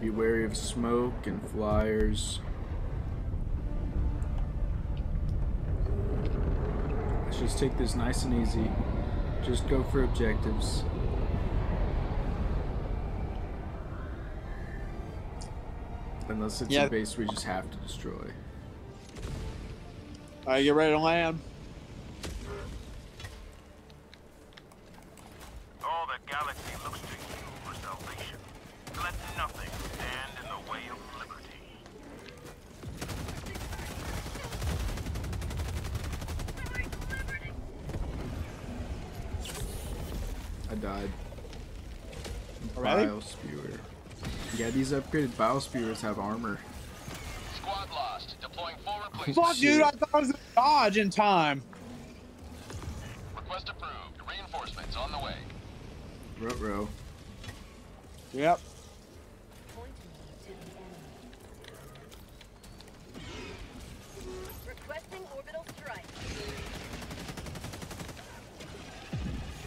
Be wary of smoke and flyers. Let's just take this nice and easy. Just go for objectives. Unless it's Yeah. a base we just have to destroy. Alright, get ready to land. All the galaxy looks to you for salvation. Let nothing stand in the way of liberty. I died. Already? Bile spewer. Yeah, these upgraded bile spewers have armor. Squad lost. Deploying full replacement. Fuck, dude, I thought I was gonna dodge in time. Request approved. Reinforcements on the way. Ruh-roh. Yep. Pointing you to the enemy. Requesting orbital strike.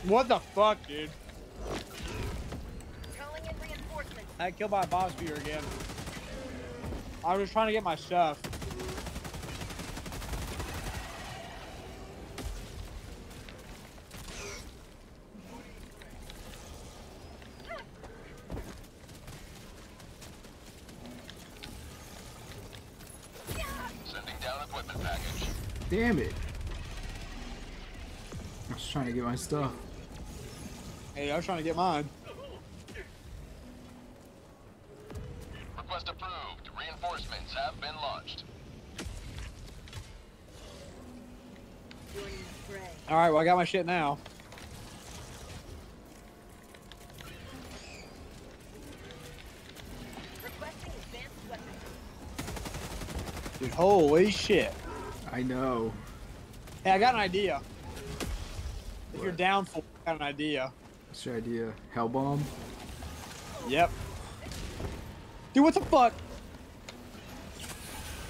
What the fuck, dude? I got killed by a boss spear again. I was just trying to get my stuff. Sending down equipment package. Damn it! I was trying to get my stuff. Hey, I was trying to get mine. I got my shit now. Requesting advanced weapons. Dude, holy shit. I know. Hey, I got an idea. If you're down for, I got an idea. What's your idea? Hell bomb? Yep. Dude, what the fuck?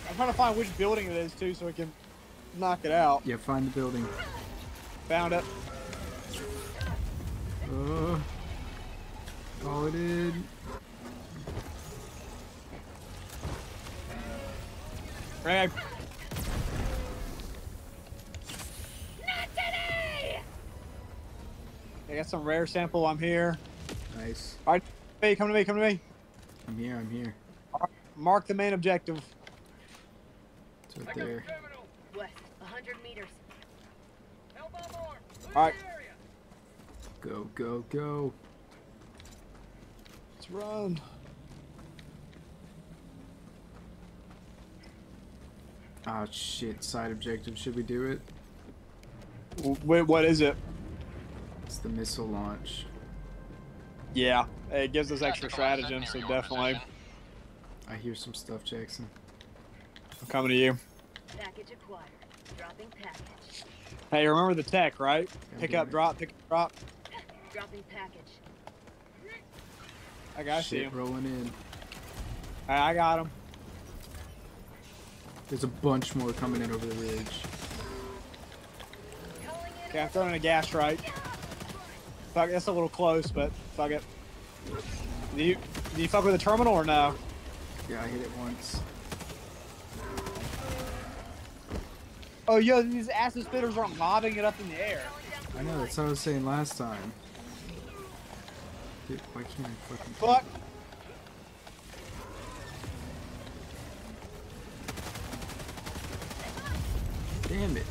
I'm trying to find which building it is too, so we can knock it out. Yeah, find the building. Found it. Uh, call it in. Right. I got some rare sample. I'm here. Nice. All right, hey, come to me. Come to me. I'm here, I'm here. Mark the main objective. It's right there. All right, Go, go, go. let's run. Ah, shit. Side objective. Should we do it? Wait, what is it? It's the missile launch. Yeah, it gives us extra Tactical stratagem, so definitely. I hear some stuff, Jackson. I'm coming to you. Package acquired. Dropping package. Hey, remember the tech, right? Pick up, it. drop, pick up, drop. Dropping package. I got shit, you. rolling in. Hey, I got him. There's a bunch more coming in over the ridge. Calling Okay, I'm throwing in a gas right. Fuck, that's a little close, but fuck it. Do you do you fuck with the terminal or no? Yeah, I hit it once. Oh, yo, these acid spitters aren't lobbing it up in the air. I know, that's what I was saying last time. Dude, why can't I fucking... Fuck. Damn it.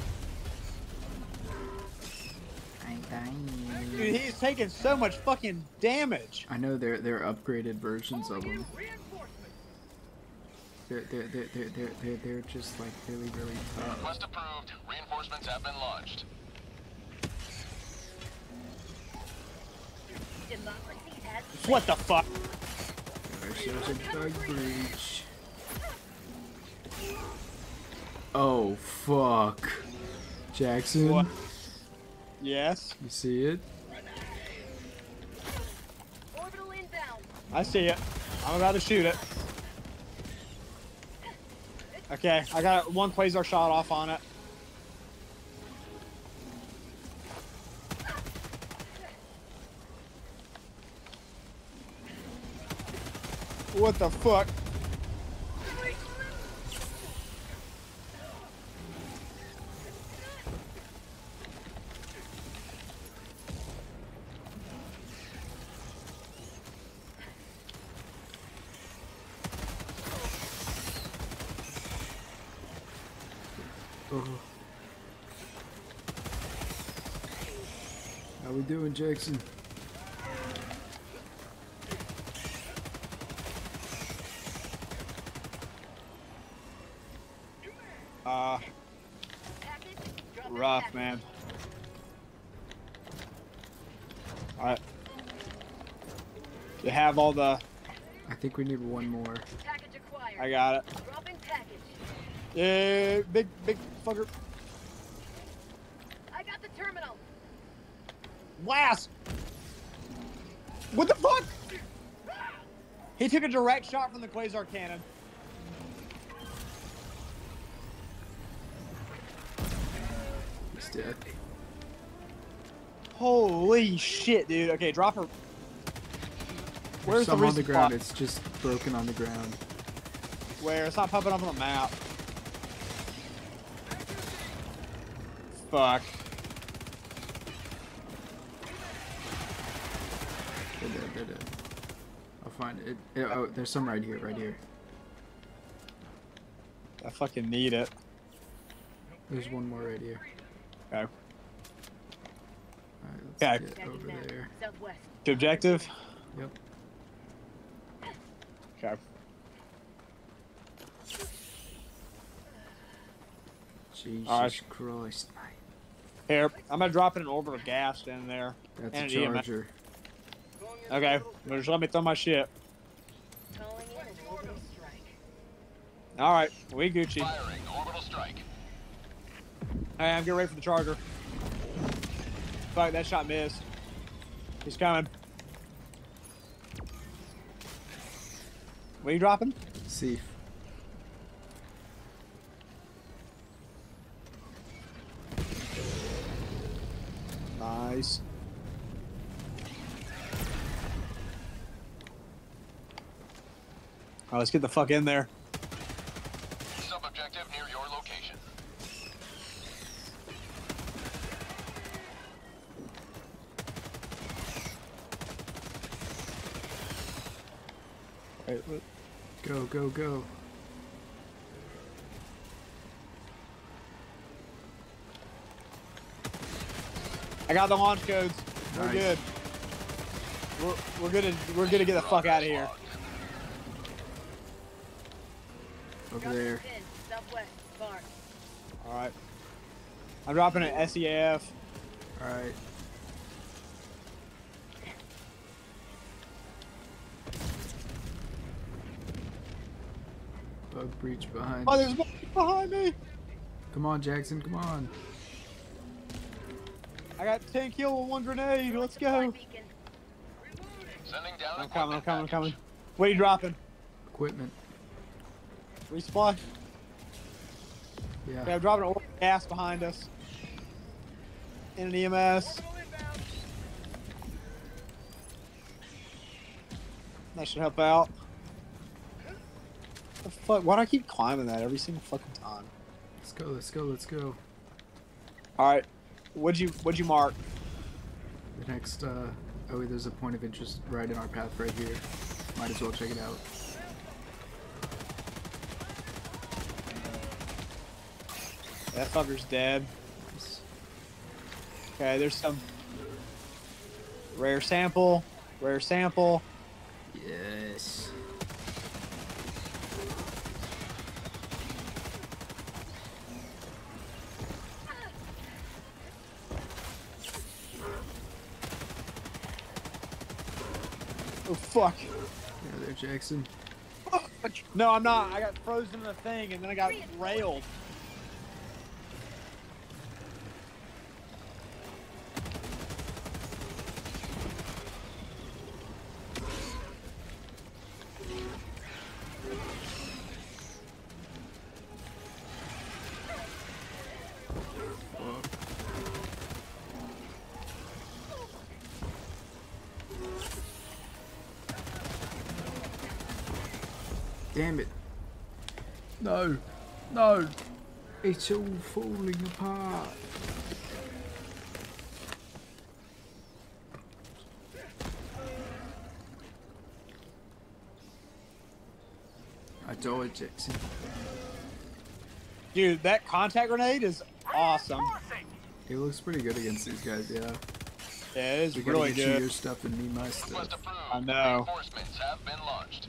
I'm dying. Dude, he's taking so much fucking damage. I know they're they're upgraded versions of them. They're they're they're they're they're, they're, they're just like really really tough. Request approved. Reinforcements have been launched. What the fuck? There's a bug breach. Oh fuck, Jackson. What? Yes, You see it? orbital inbound. I see it. I'm about to shoot it. Okay, I got one quasar shot off on it. What the fuck? Oh. How we doing, Jackson? Uh, Package. Rough, man. Alright. You have all the. I think we need one more. Package acquired. I got it. Dropping package. Yeah, big, big fucker. I got the terminal. Blast! What the fuck? He took a direct shot from the quasar cannon. He's dead. Holy shit, dude. Okay, drop her. Where's the on the ground. It's just broken on the ground. Where? It's not popping up on the map. Fuck. They're dead. They're dead. I'll find it. it oh, there's some right here. Right here. I fucking need it. There's one more right here. Okay. Alright, let's Okay. get over there. Southwest. To objective? Yep. Okay. Jesus Alright. Christ. Here, I'm gonna drop in an orbital gas in there. That's And a EMF. Okay, just let me throw my shit. Calling in an orbital strike. Alright, we Gucci. Hey, I'm getting ready for the charger. Fuck, that shot missed. He's coming. What are you dropping? See. Nice. Alright, let's get the fuck in there. Sub-objective near your location. Wait, wait. Go, go, go. I got the launch codes. We're Nice. good. We're, we're gonna we're gonna get the fuck out of here. Over Dropping there. pin. Southwest. Bar. All right. I'm dropping an SEF. Alright. Bug breach behind. Oh, there's one behind me. Come on, Jackson, come on. I got 10 kill with one grenade. Let's go. beacon. Sending down I'm coming. I'm coming. I'm coming. What are you dropping? Equipment. Resupply. Yeah. Okay, I'm dropping an gas behind us. In an EMS. That should help out. The fuck? Why do I keep climbing that every single fucking time? Let's go, let's go, let's go. All right. What'd you What'd you mark? The next, uh, oh, there's a point of interest right in our path right here. Might as well check it out. That fucker's dead. Okay, there's some rare sample. Rare sample. Yes. Oh fuck. Yeah, there, Jackson. No, I'm not. I got frozen in a thing and then I got railed. It's all falling apart. I died, Jackson. Dude, that contact grenade is awesome. Reinforcing! It looks pretty good against these guys, yeah. Yeah, it is We gotta really get you good. your stuff and me my stuff. I know. Have been launched.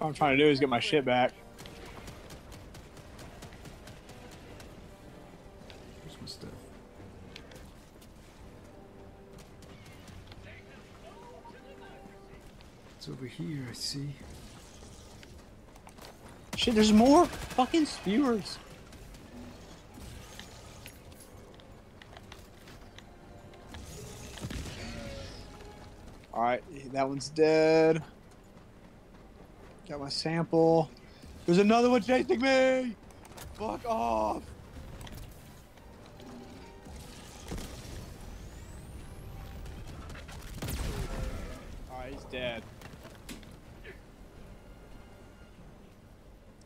All I'm trying to do is get my shit back. It's over here, I see. Shit, there's more fucking spewers. Alright, that one's dead. Got my sample. There's another one chasing me! Fuck off!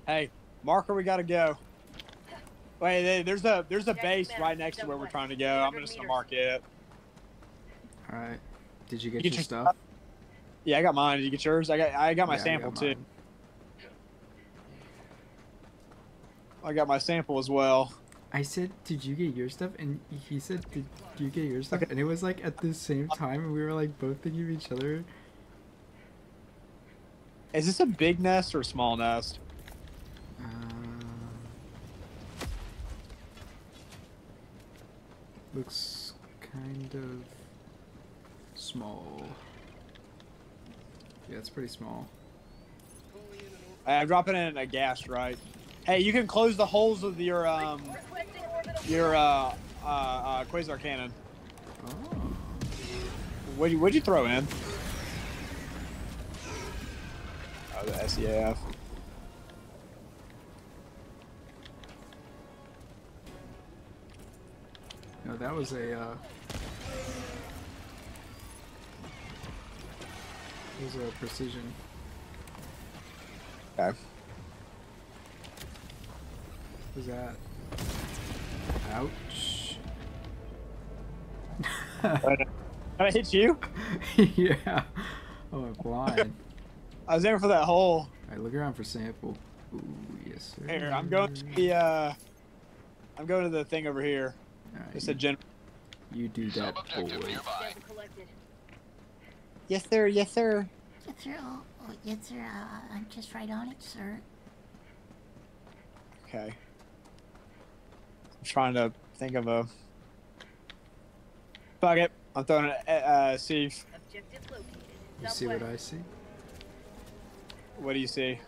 Hey, marker, we gotta go. Wait, hey, there's a there's a base right next to where we're trying to go. I'm just gonna mark it. Alright. Did you get You your get your stuff? Yeah, I got mine. Did you get yours? I got I got my Yeah, sample got too. I got my sample as well. I said, did you get your stuff? And he said, did you get your stuff? Okay. And it was like at the same time, and we were like both thinking of each other. Is this a big nest or a small nest? Uh, looks kind of small. Yeah, it's pretty small. I'm dropping in a gas, right? Hey, you can close the holes with your um your uh uh, uh quasar cannon. Oh. What'd you, what'd you throw in? Oh, the SEF. No, that was a. Uh, it was a precision. Okay. What was that? Ouch. Did I hit you? yeah. Oh, I'm blind. I was aiming for that hole. Alright, look around for sample. Ooh, yes, sir. Here, I'm going to the uh I'm going to the thing over here. Alright, It's you, a gen you do that, boy. nearby. Sample collected. Yes sir, yes sir. Yes, sir. Oh, oh, yes, sir. Uh, I'm just right on it, sir. Okay. I'm trying to think of a Fuck it. I'm throwing it at uh Steve. Objective located. You see what I see? What do you see?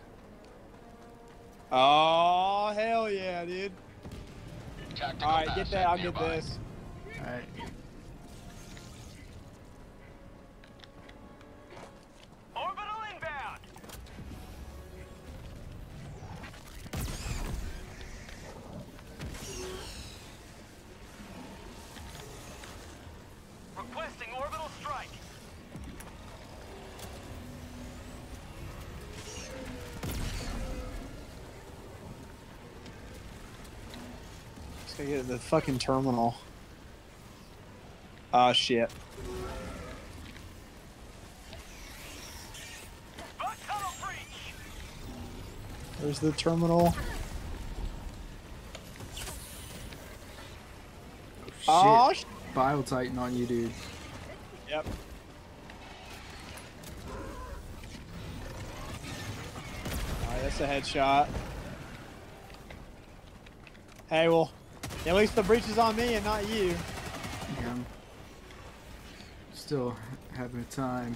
Oh hell yeah, dude. Tactical Alright, get that, I'll get this. Alright. Gotta get to the fucking terminal. Ah shit. Bug tunnel breach! Where's the terminal? Oh, Oh shit. Bile Titan on you, dude. Yep. Alright, that's a headshot. Hey, well, at least the breach is on me and not you. Yeah, I'm still having a time.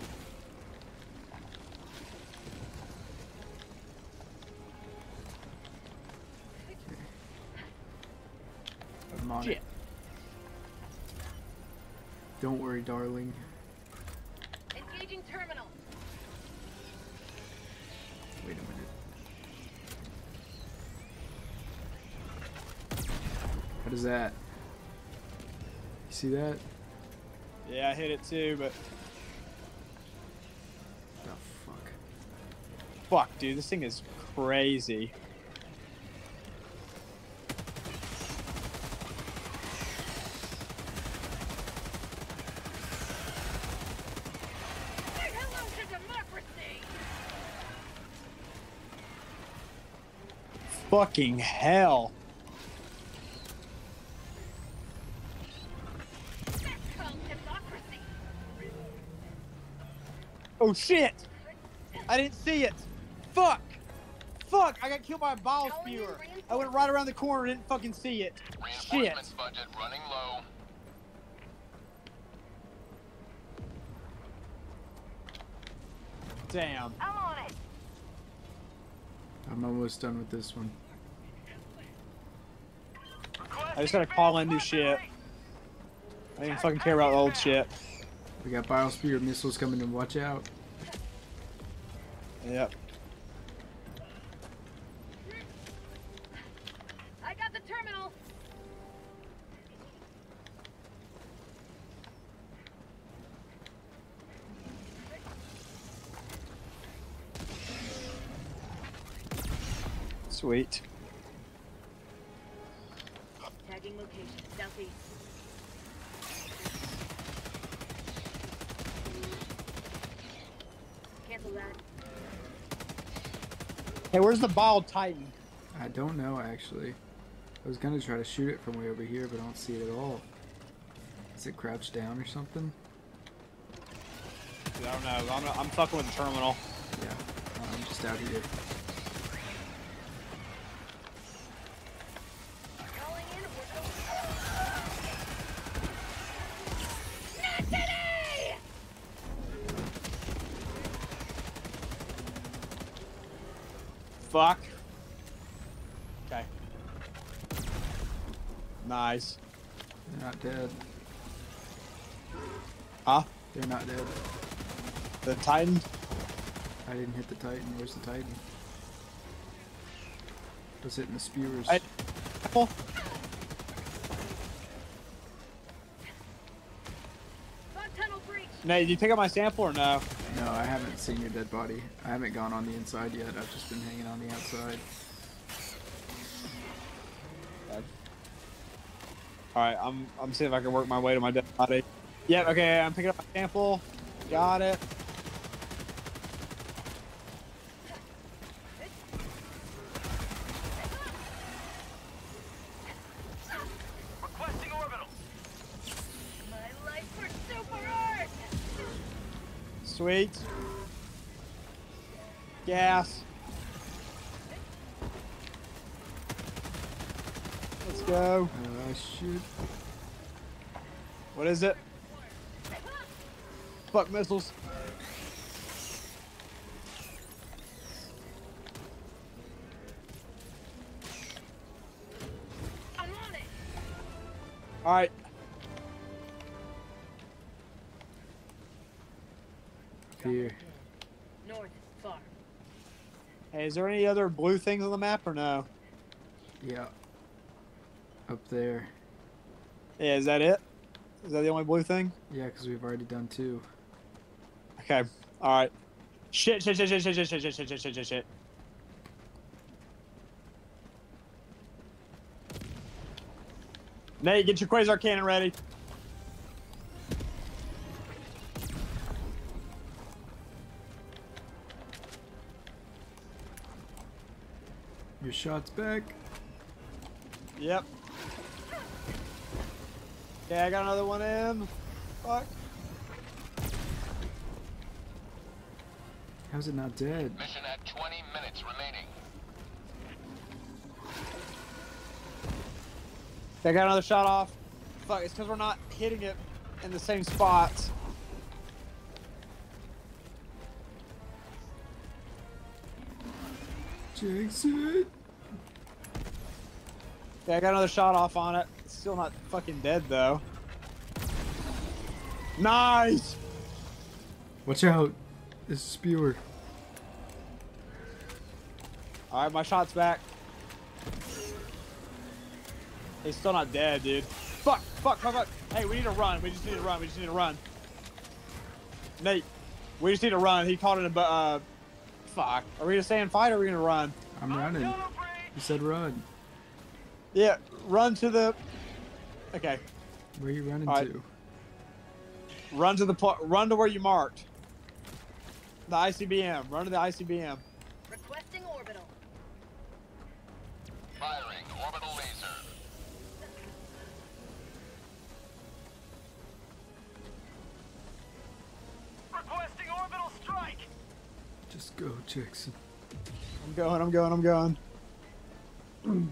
Okay. I'm on it. Don't worry, darling. Engaging terminal. Wait a minute. How does that? You see that? Yeah, I hit it too, but The Fuck, dude, this thing is crazy. Say hello to democracy! Fucking hell. Oh shit! I didn't see it. Fuck. Fuck! I got killed by a bile spewer. I went right around the corner and didn't fucking see it. Shit. Reinforcements budget running low. Damn. I'm on it! I'm almost done with this one. I just gotta call in new shit. I didn't fucking care about old shit. We got biosphere missiles coming in. Watch out. Yep. I got the terminal! Sweet. Tagging location, southeast. Cancel that. Hey, where's the bile titan? I don't know actually. I was gonna try to shoot it from way over here, but I don't see it at all. Is it crouched down or something? Dude, I don't know. I'm, I'm fucking with the terminal. Yeah, I'm just out here. Fuck. Okay. Nice. They're not dead. Huh? They're not dead. The titan? I didn't hit the Titan. Where's the Titan? I was hitting the spewers. I- Oh, Bug tunnel breach! Nate, did you pick up my sample or no? No, I haven't seen your dead body. I haven't gone on the inside yet. I've just been hanging on the outside. Alright, I'm I'm seeing if I can work my way to my dead body. Yep, okay, I'm picking up my sample. Got it. Requesting orbital. My life for super earth! Sweet. Gas. Let's go. Uh, shoot. What is it? Fuck missiles. I'm on it! Alright. Here. North, far. Hey, is there any other blue things on the map or no? Yeah. Up there. Yeah, is that it? Is that the only blue thing? Yeah, because we've already done two. Okay. Alright. Shit, shit, shit, shit, shit, shit, shit, shit, shit, shit, shit, shit, shit. Nate, get your quasar cannon ready. Your shot's back. Yep. Okay, I got another one in. Fuck. How's it not dead? Mission at 20 minutes remaining. Okay, I got another shot off. Fuck, it's because we're not hitting it in the same spots. Jackson! Yeah, I got another shot off on it. It's still not fucking dead though. Nice! Watch out! Is spewer. Alright, my shot's back. He's still not dead, dude. Fuck, fuck, fuck, fuck. Hey, we need to run. We just need to run. We just need to run. Nate, we just need to run. He caught it in a uh, Fuck. Are we gonna stay and fight or are we gonna run? I'm running. You said run. Yeah, run to the. Okay, Where are you running Alright. to? run to the run to where you marked. The ICBM. Run to the ICBM. Requesting orbital. Firing orbital laser. Requesting orbital strike. Just go, Jackson. I'm going. I'm going. I'm going.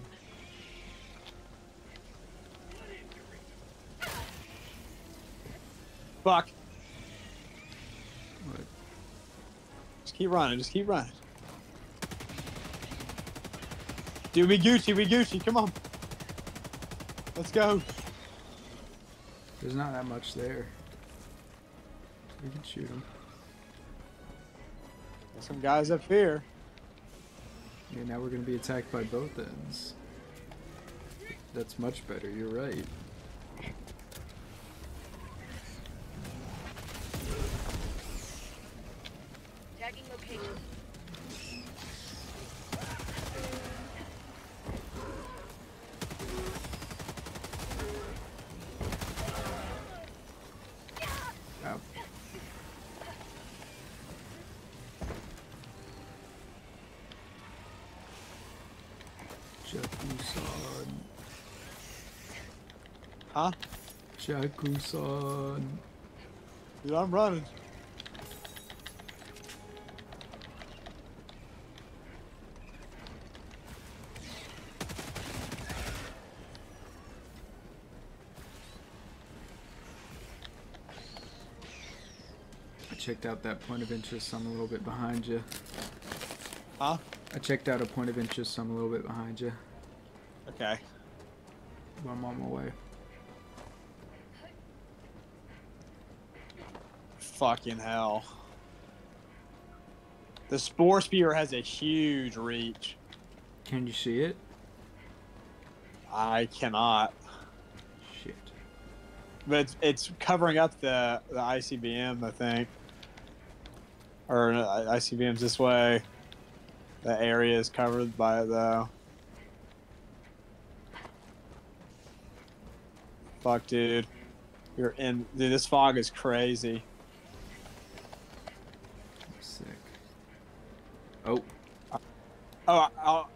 Fuck. What? Just keep running. Just keep running. Dude, we Gucci. We Gucci. Come on. Let's go. There's not that much there. We can shoot him. There's some guys up here. Yeah, now we're gonna be attacked by both ends. That's much better. You're right. Tagging location. Ow. Jakusan. Huh? Jakusan. Dude, I'm running. I checked out that point of interest. I'm a little bit behind you. Huh? I checked out a point of interest. I'm a little bit behind you. Okay. But I'm on my way. Fucking hell. The Spore Spewer has a huge reach. Can you see it? I cannot. Shit. But it's, it's covering up the, the ICBM, I think. Or uh, ICBM's this way. The area is covered by it, though. Fuck, dude. You're in. Dude, this fog is crazy. Oh, Oh, I, I'll,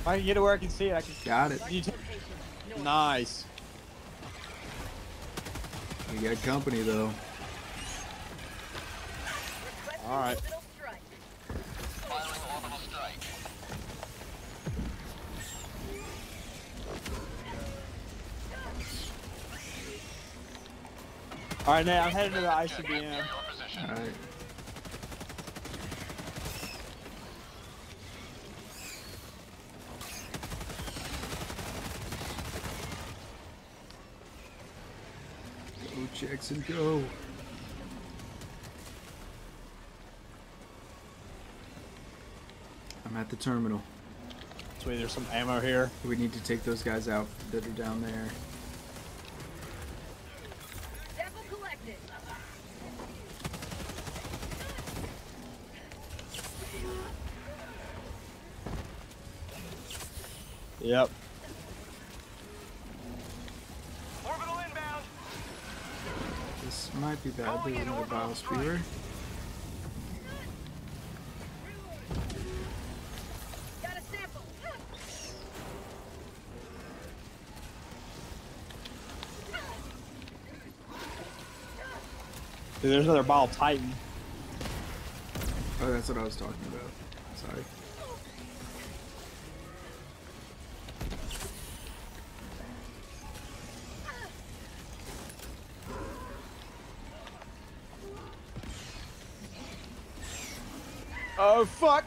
if I can get to where I can see it, I can. got it. You t- Location. North. nice. We got company though. Requesting All right, Nate, I'm heading to the ICBM. All right. Go Jackson, go. I'm at the terminal. Sweet, there's some ammo here. We need to take those guys out that are down there. Sample collected. Yep. Orbital inbound. This might be bad. There's another biosphere. Got. Dude, there's another Bile Titan. Oh, that's what I was talking about. Sorry. Oh fuck!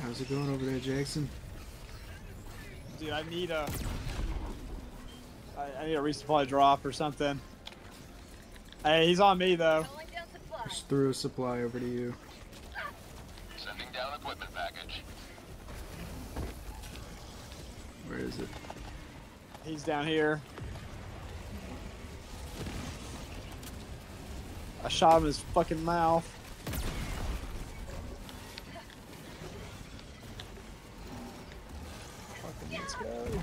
How's it going over there, Jackson? Dude, I need a. I, I need a resupply drop or something. Hey, he's on me though. Calling down supply. Just threw a supply over to you. Sending down equipment package. Where is it? He's down here. I shot him his fucking mouth. Fucking let's go.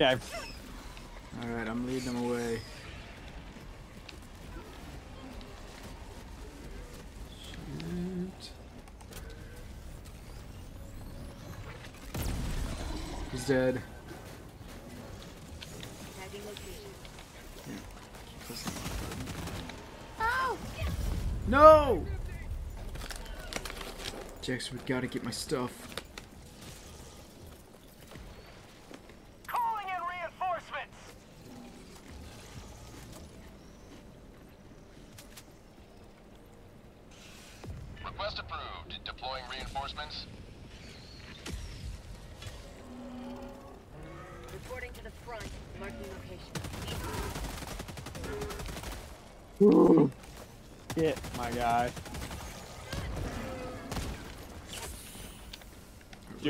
Okay. Alright, I'm leading them away. Shoot. He's dead. Tagging location. Pressing the button. Oh! No! Jax, we gotta get my stuff.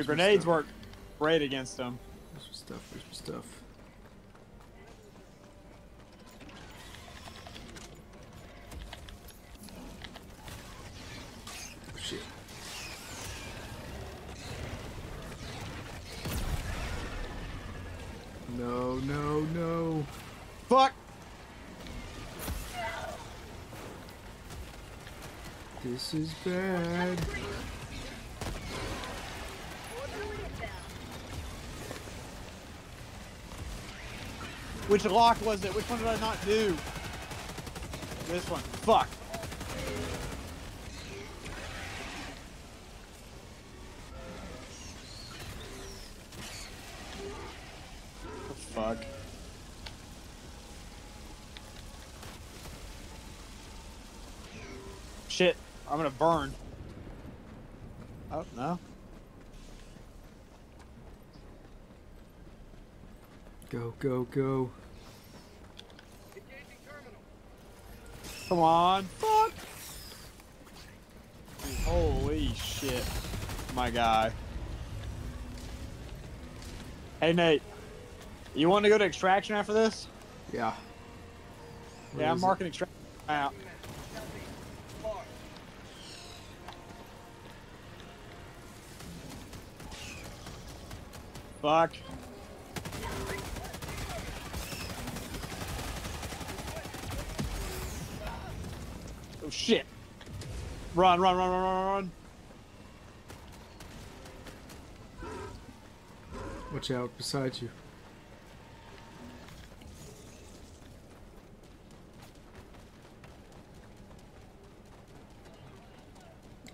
Grenades stuff? work great against them. Where's my stuff? Where's my stuff? Oh, shit. No, no, no. Fuck! This is bad. Which lock was it? Which one did I not do? This one. Fuck. Fuck. Shit. I'm gonna burn. Oh, no. Go, go, go. Come on. Fuck. Dude, holy shit. My guy. Hey, Nate. You want to go to extraction after this? Yeah. Where yeah, I'm is it? marking extraction out. Fuck. Oh shit. Run, run, run, run, run, run. Watch out, beside you.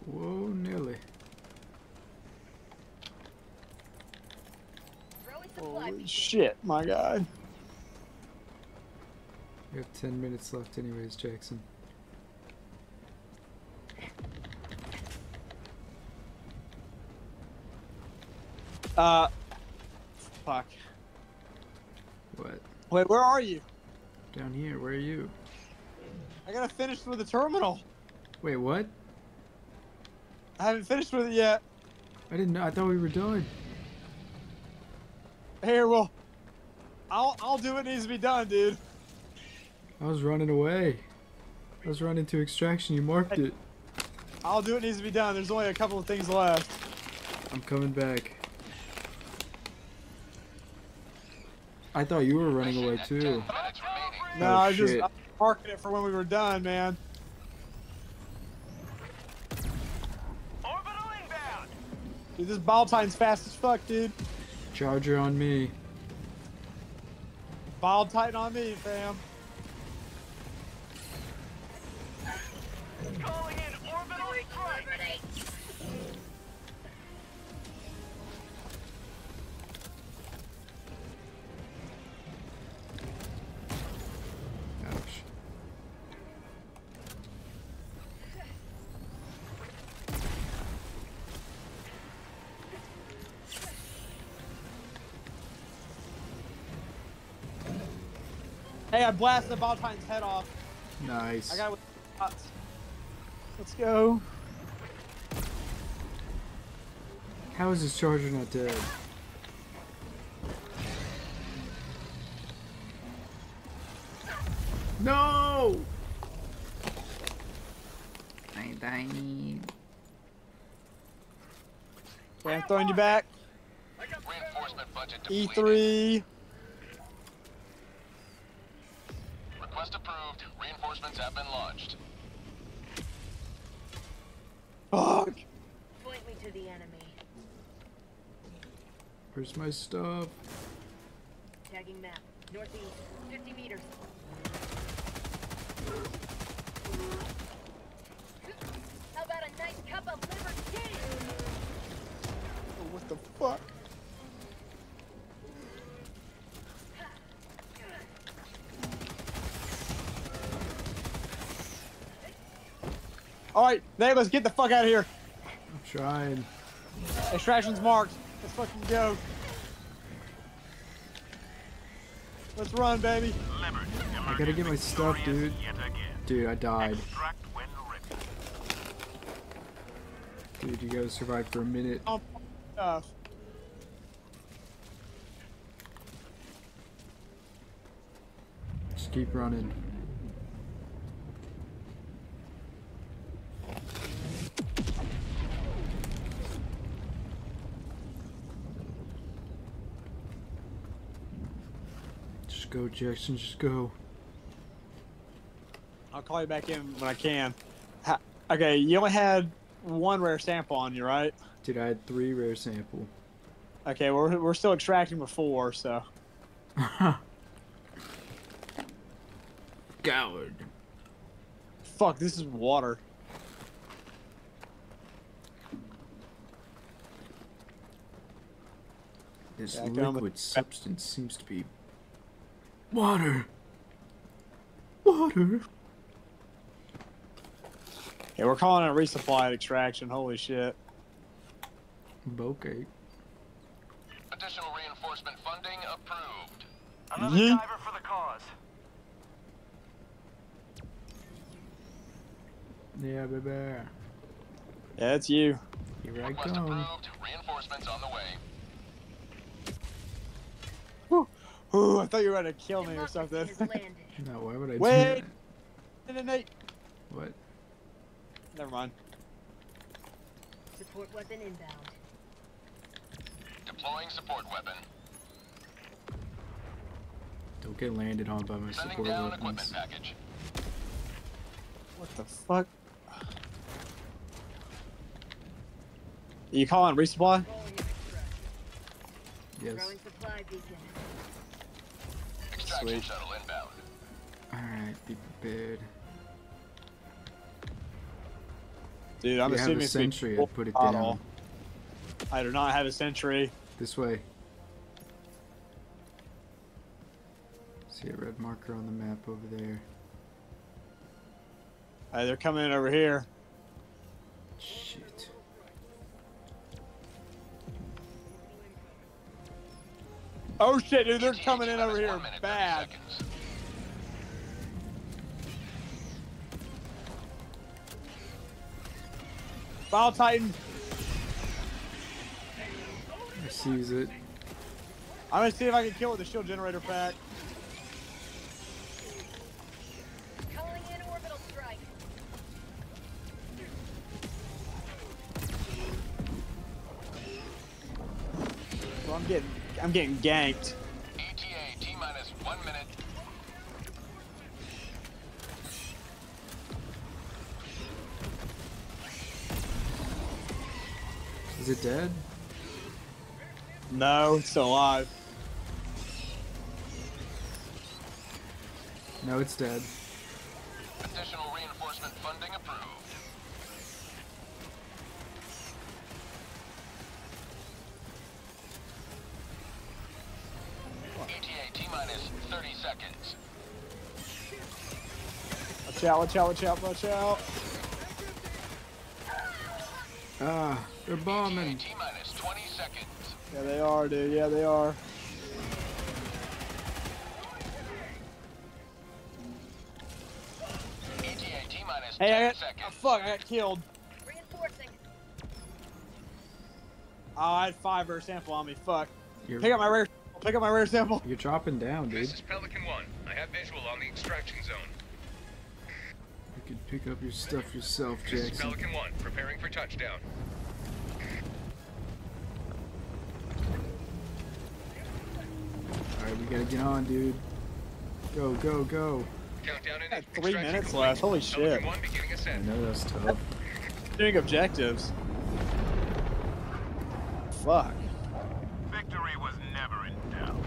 Whoa, nearly. Holy shit, my guy. We have 10 minutes left, anyways, Jackson. Uh, fuck. What? Wait, where are you? Down here, where are you? I gotta finish with the terminal. Wait, what? I haven't finished with it yet. I didn't know. I thought we were done. Here, well, I'll I'll do what needs to be done, dude. I was running away. I was running to extraction. You marked it. I'll do what needs to be done. There's only a couple of things left. I'm coming back. I thought you were running away too. 10 minutes remaining. No, Oh, I was just shit. It for when we were done, man. Orbital inbound! Dude, this ball time's fast as fuck, dude. Charger on me. Ball tight on me, fam. Hey, I blasted the Bile Titan's head off. Nice. I got it with shots. Let's go. How is this charger not dead? No! I died. Okay, I'm throwing you back. Reinforcement budget depleted. E3. Where's my stuff? Tagging map. Northeast. 50 meters. How about a nice cup of liver tea? Oh, what the fuck? All right, Nate, let's get the fuck out of here. I'm trying. Extraction's marked. Let's fucking go. Let's run, baby. I gotta get my stuff, dude. Dude, I died. Extract when ready. Dude, you gotta survive for a minute. Oh, stuff. Just keep running. Just go, Jaxon, just go. I'll call you back in when I can. Ha- okay, you only had one rare sample on you, right? Dude, I had three rare sample. Okay, we're, we're still extracting before, so. Coward. Fuck, this is water. This Yeah, I got 'em. liquid substance seems to be water. Water. Okay, we're calling it resupply at extraction. Holy shit. Okay. Additional reinforcement funding approved. Another Yeet. diver for the cause. Yeah, baby. Yeah, it's you. Here I Request come. approved. Reinforcements on the way. Ooh, I thought you were gonna kill me or something. No, why would I Wait. do Nate, Nate, Nate. What? Never mind. Support weapon inbound. Deploying support weapon. Don't get landed on by my Sending support down weapons. equipment package. What the fuck? You calling resupply? Calling in extraction. Yes. Throwing supply beacon. Extraction Sweet. Alright, be prepared. Dude, I'm If you have a it's sentry, I'd put it down. I do not have a sentry. This way. See a red marker on the map over there. Uh, they're coming in over here. Oh shit, dude, they're coming in over here. one minute, Bad. seconds. Titan. I seize it. I'm gonna see if I can kill it with the shield generator pack. I'm getting, ganked. ETA T minus one minute. Is it dead? No, it's still alive. No, it's dead. Watch out, watch out, watch out, watch out. Ah, they're bombing. Yeah, they are, dude. Yeah, they are. Hey, I got, oh, fuck, I got killed. Reinforcing. Oh, I had five rare sample on me. Fuck. You're, pick up my rare. Pick up my rare sample. You're dropping down, dude. This is Pelican One. I have visual on the extraction zone. You could pick up your stuff yourself, This is Jaxon. Pelican 1, preparing for touchdown. Alright, we gotta get on, dude. Go, go, go. Countdown in Got three minutes complete. left. Holy shit. 1 beginning I know that's tough. Doing objectives. Fuck. Victory was never in doubt.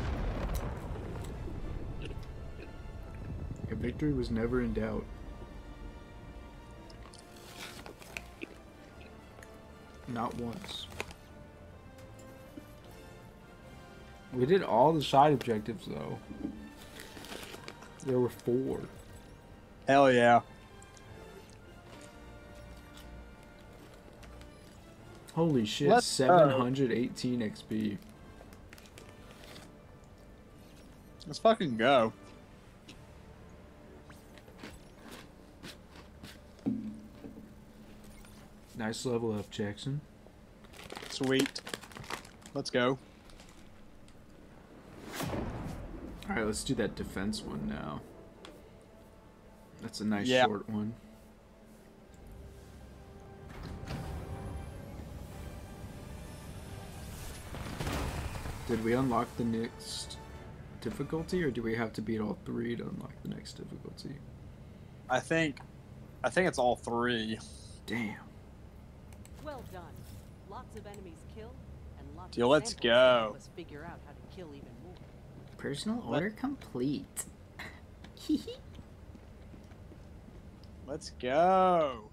Your victory was never in doubt. Not once. We did all the side objectives though. There were four. Hell yeah. Holy shit, Let's uh, go. 718 XP. Let's fucking go. Nice level up, Jaxon. Sweet. Let's go. Alright, let's do that defense one now. That's a nice Yeah. short one. Did we unlock the next difficulty, or do we have to beat all three to unlock the next difficulty? I think. I think it's all three. Damn. Well done. Lots of enemies killed, and lots Yo, let's samples go. to help us figure out how to kill even more. Personal Let- order complete. Let's go.